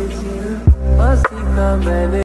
Must keep